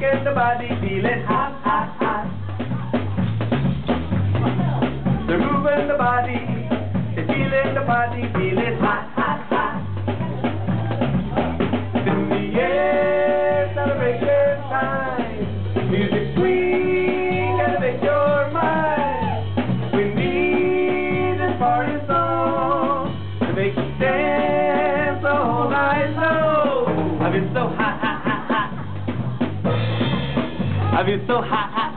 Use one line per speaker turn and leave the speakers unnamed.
making the body feeling hot, hot, hot. They're moving the body, they're feeling the body feeling hot, hot, hot. In the air, celebration time. Music sweet, make your mind. We need this party song to make you dance been so hot, hot, hot, hot. I've been so hot.